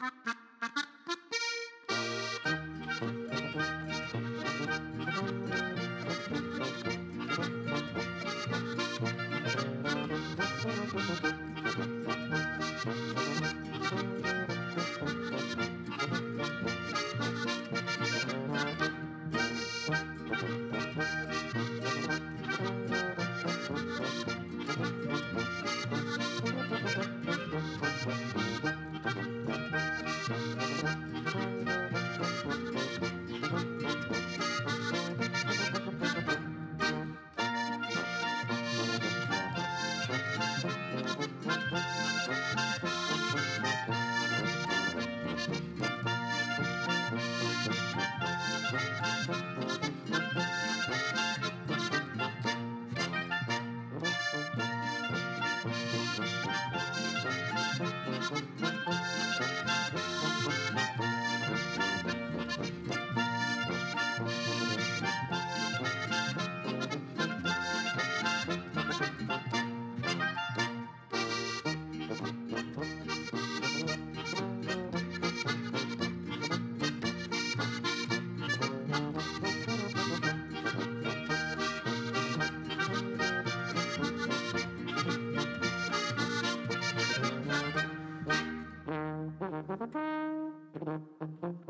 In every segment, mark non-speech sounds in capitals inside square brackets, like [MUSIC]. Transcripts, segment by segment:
Ha ha ha.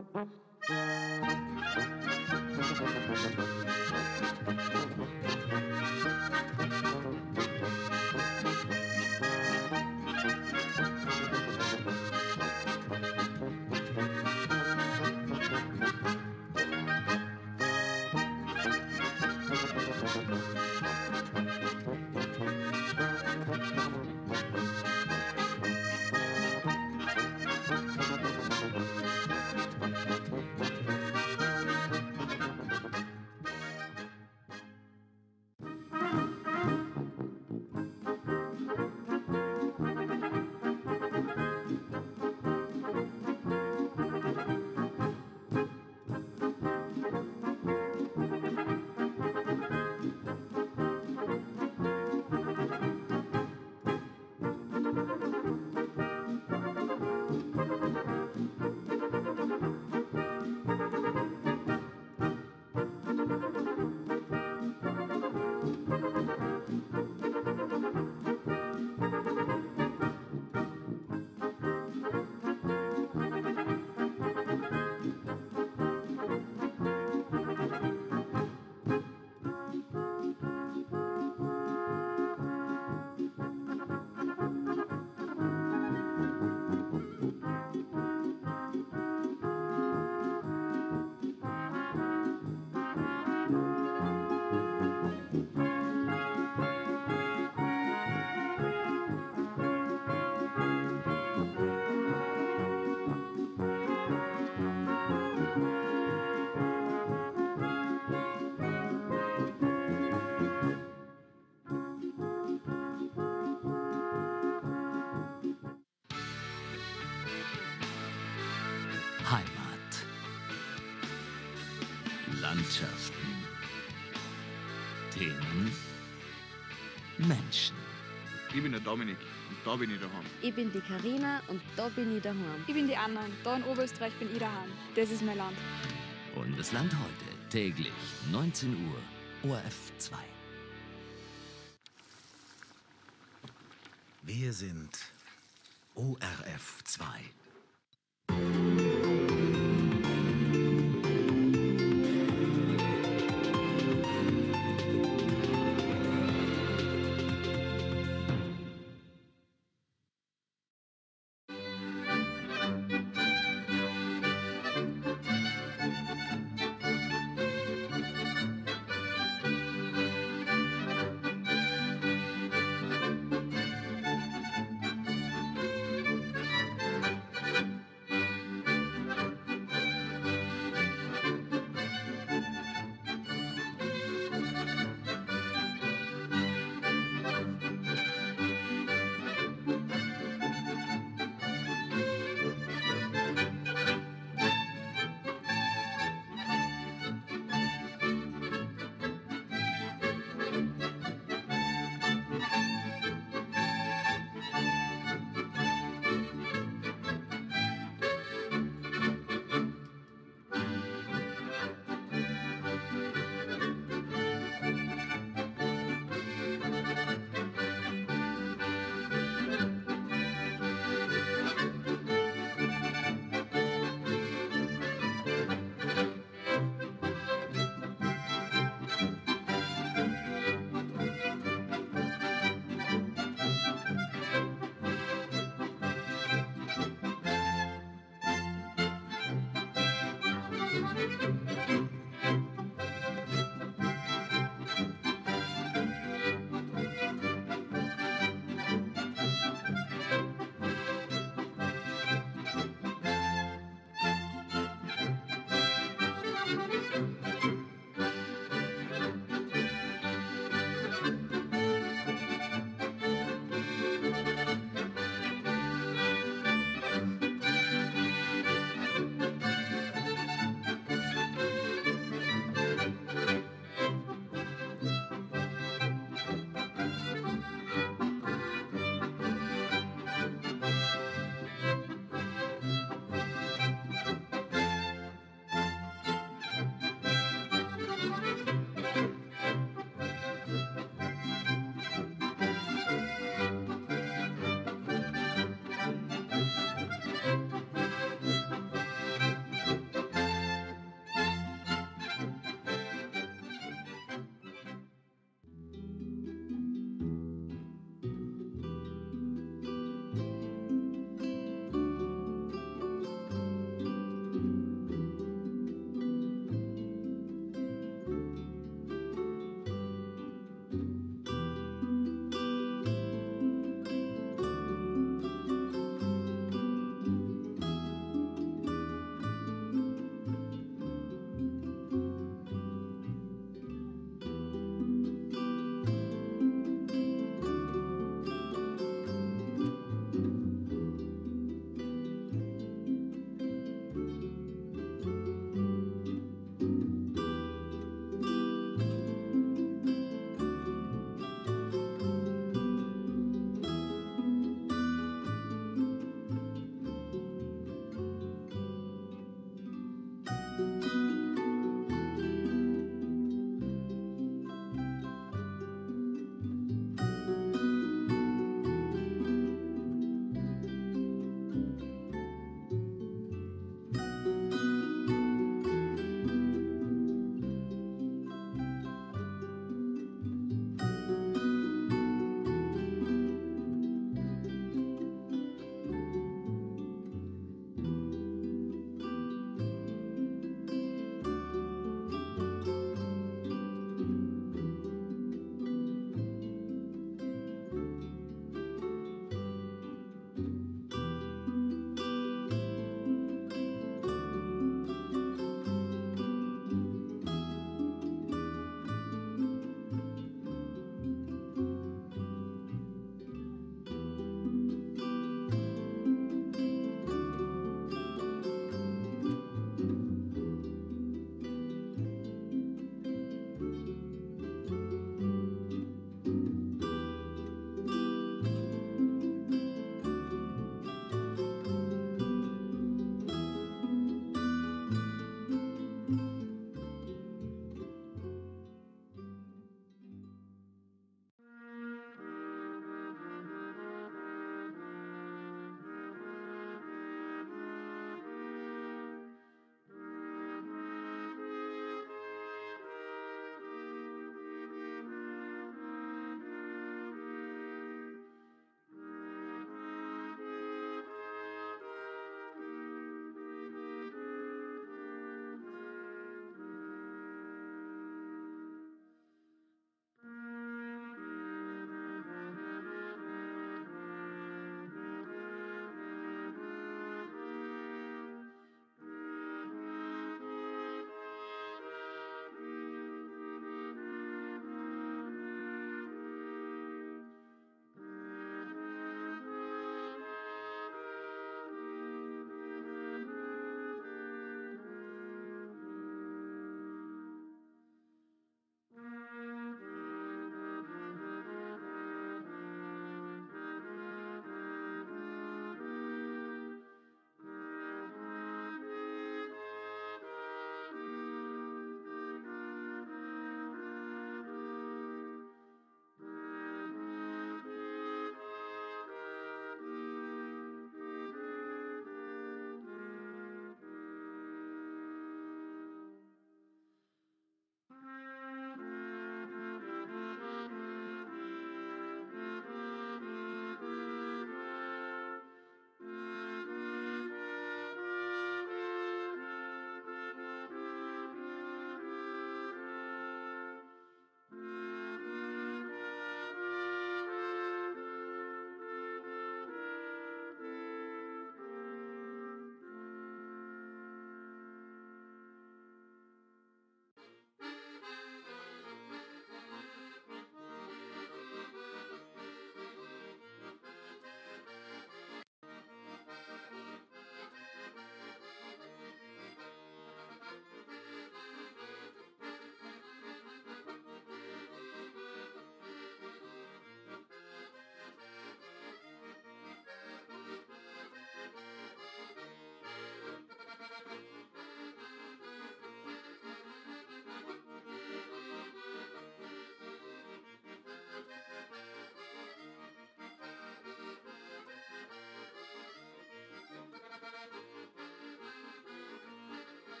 Mm-hmm. Landschaften. Themen. Menschen. Ich bin der Dominik und da bin ich daheim. Ich bin die Karina und da bin ich daheim. Ich bin die Anna und da in Oberösterreich bin ich daheim. Das ist mein Land. Bundesland heute. Täglich 19 Uhr. ORF 2. Wir sind ORF 2.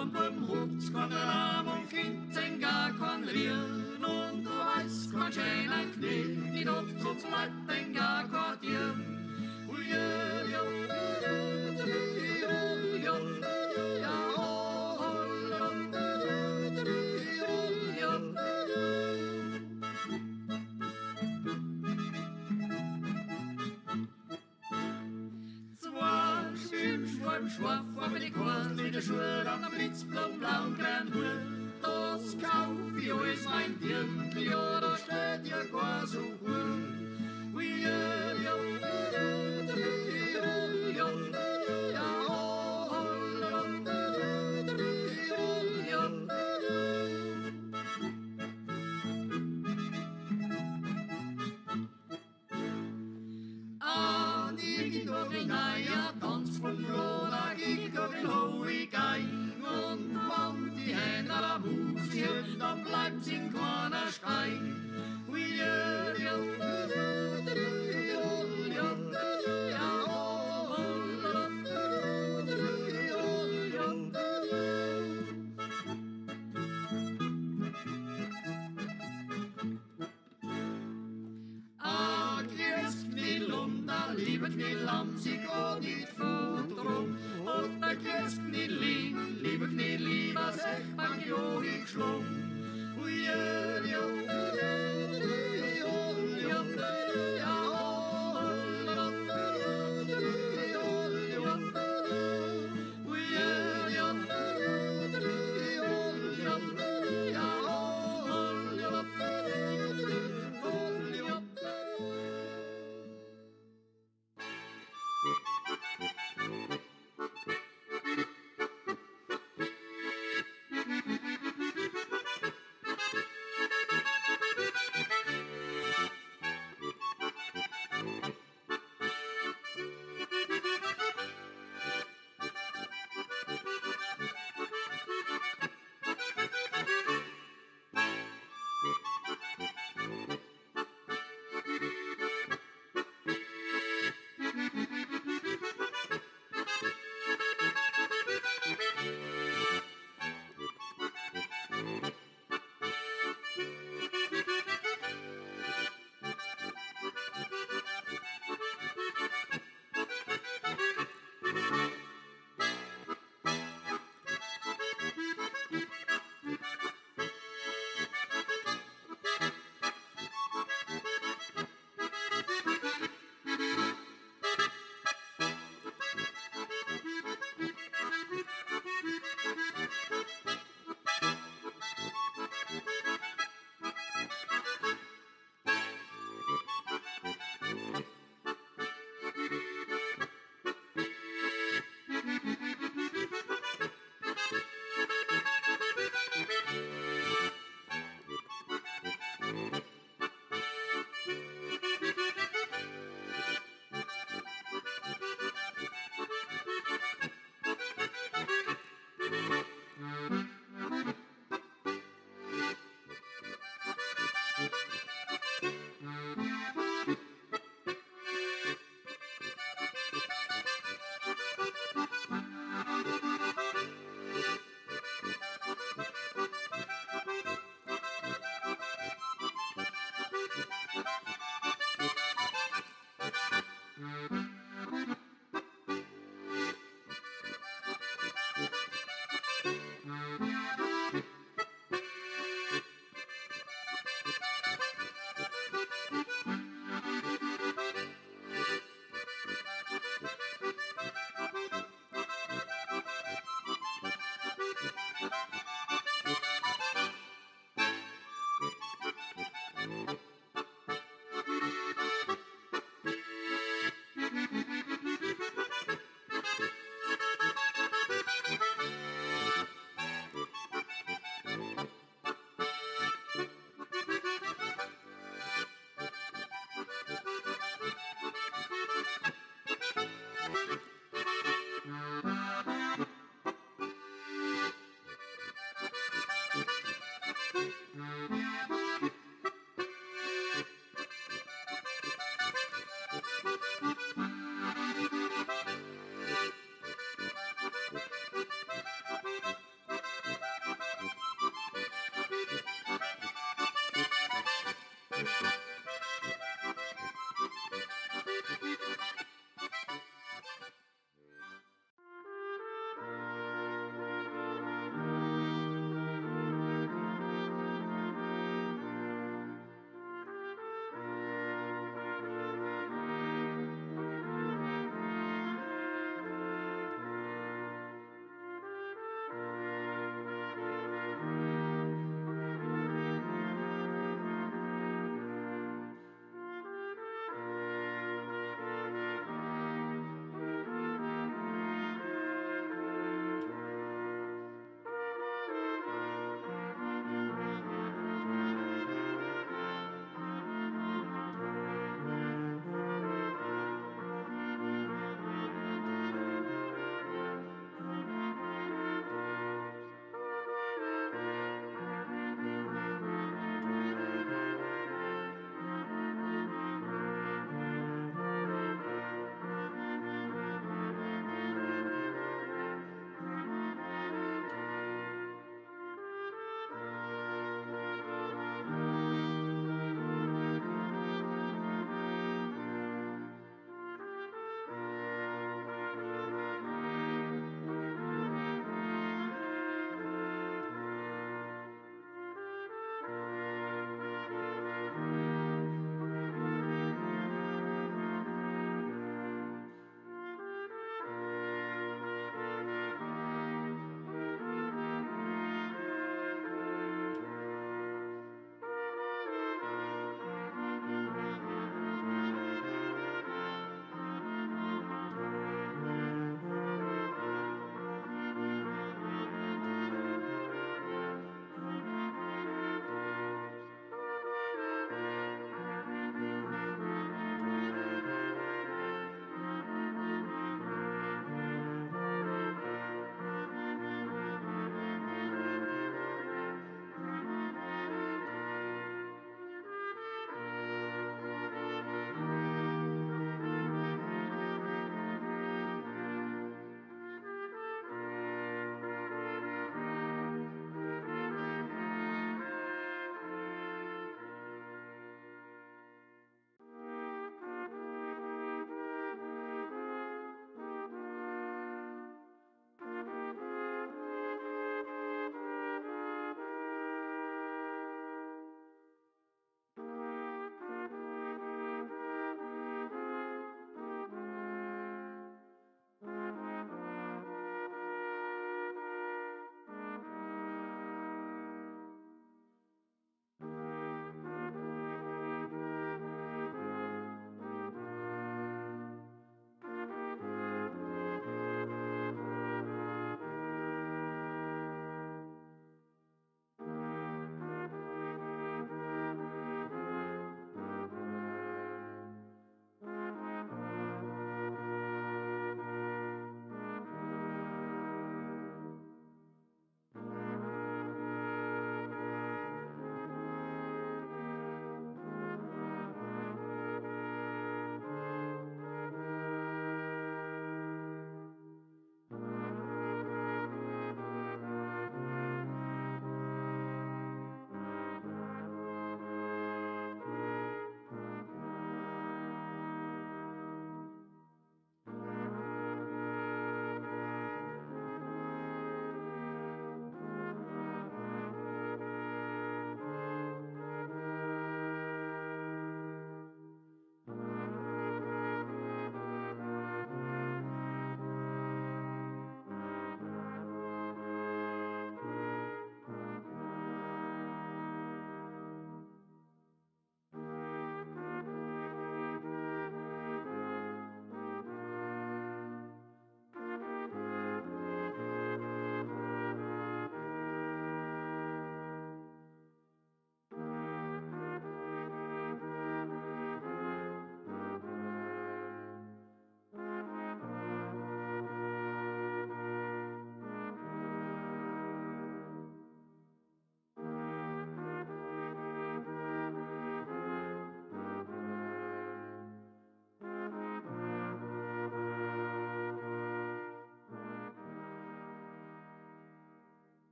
und beim Hubs kann der Arm und Kind sein gar kann rieren und du weißt, kein schöner Knie, nicht ob so zum alten gar quartieren. Schwach, schwach, schwach, schwach, schwach, schwach, der Schule an der blitzblau blau Grenhut. Das kauf ich alles mein Dirndl, ja, da steht ja gar so gut.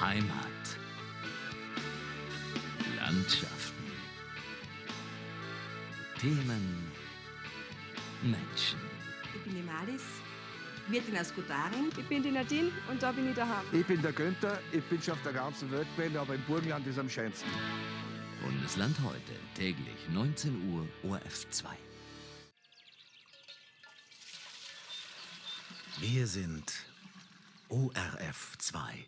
Heimat. Landschaften. Themen. Menschen. Ich bin die Malis, Wirtin aus Gutaring. Ich bin die Nadine und da bin ich daheim. Ich bin der Günther, ich bin schon auf der ganzen Welt gewesen, aber im Burgenland ist am schönsten. Bundesland heute, täglich 19 Uhr, ORF 2. Wir sind ORF 2.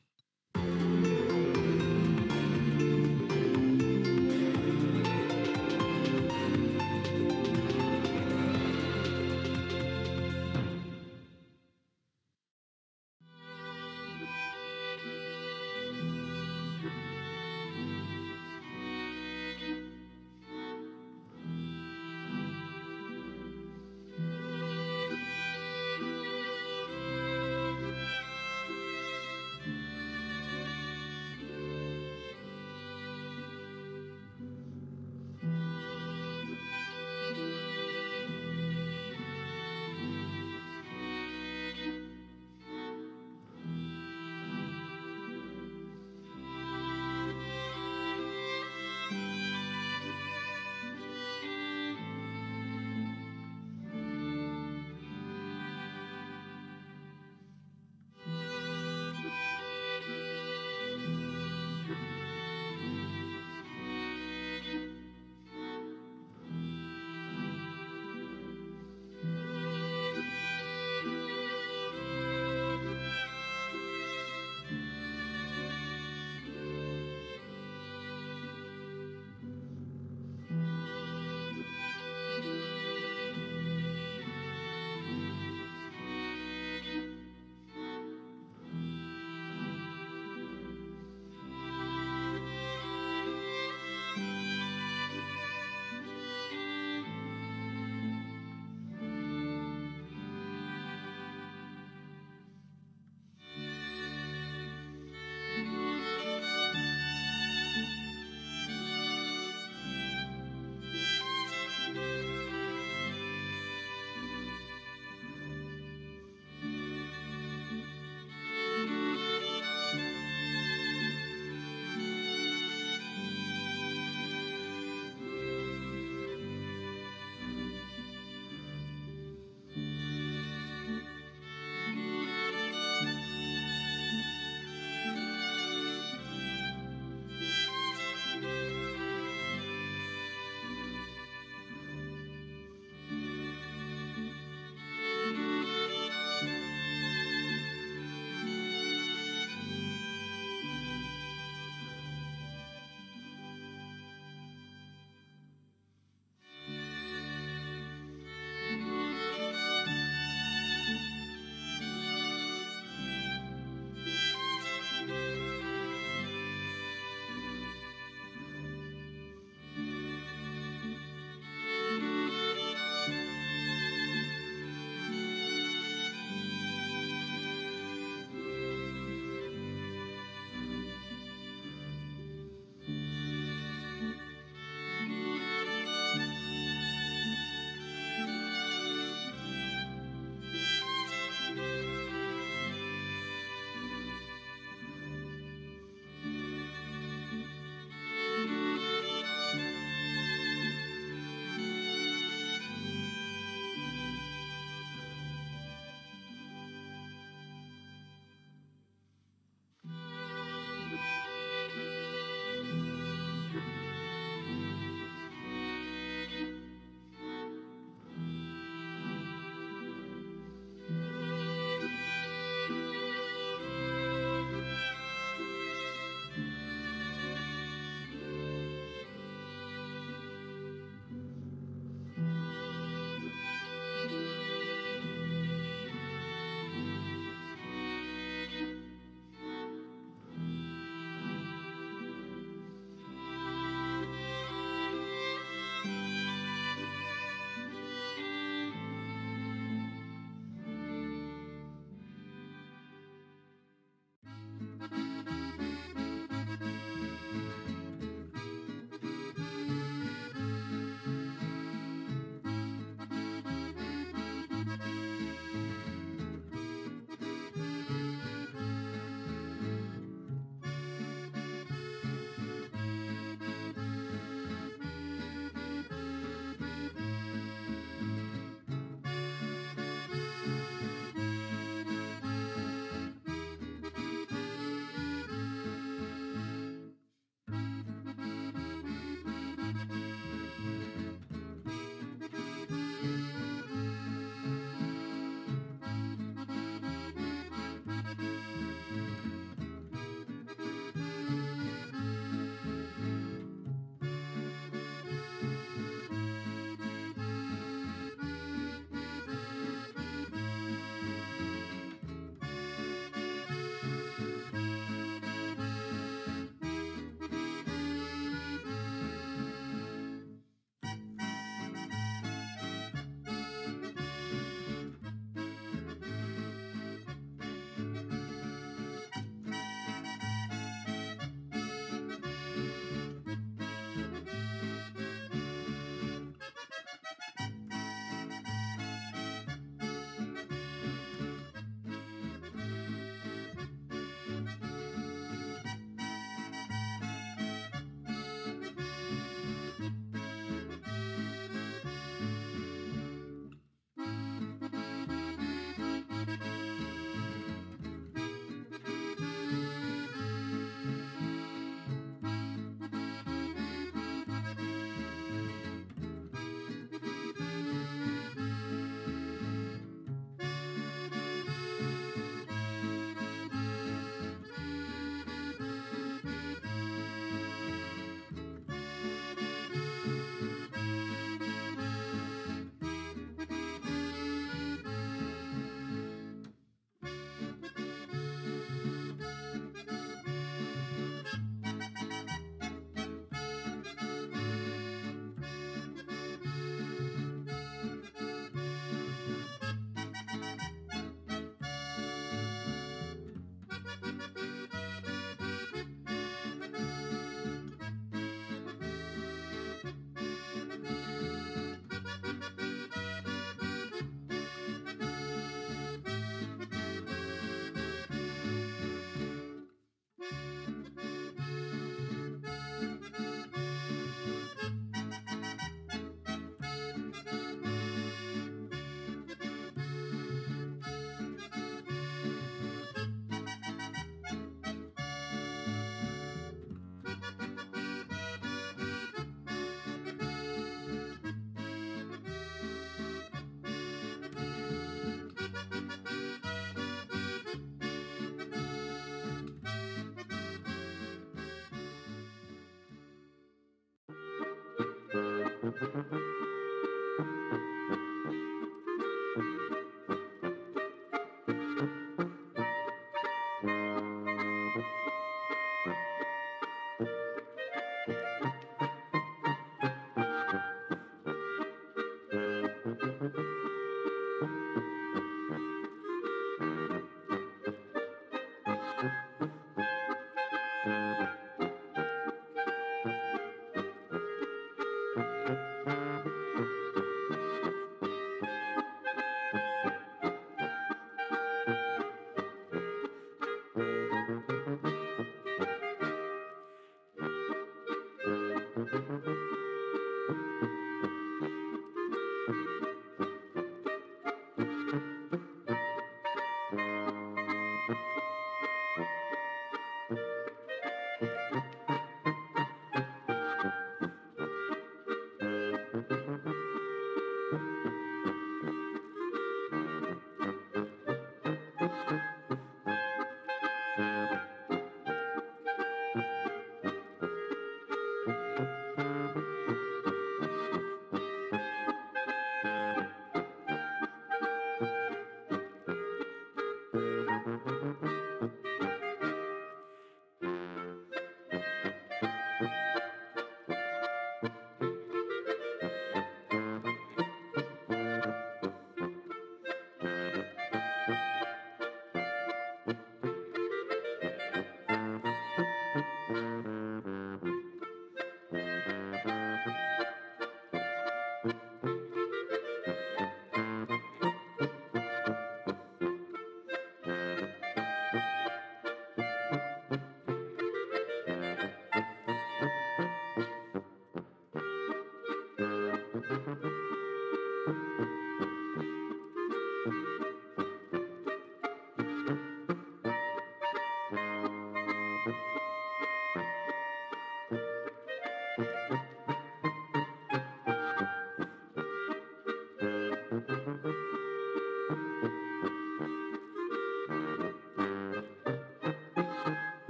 Thank. [LAUGHS]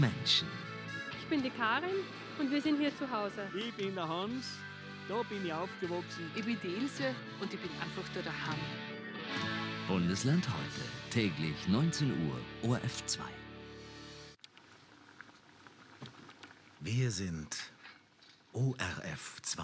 Menschen. Ich bin die Karin und wir sind hier zu Hause. Ich bin der Hans, da bin ich aufgewachsen. Ich bin die Ilse und ich bin einfach da daheim. Bundesland heute, täglich 19 Uhr, ORF 2. Wir sind ORF 2.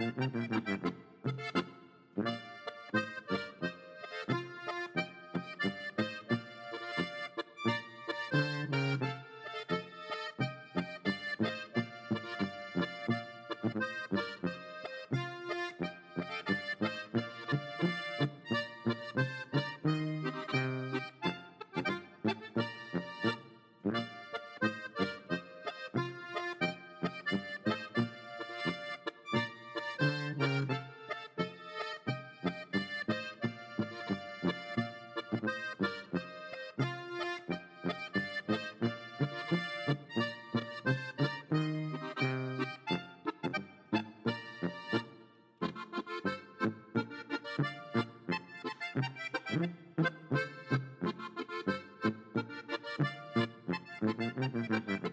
Mm-hmm. Mm-hmm.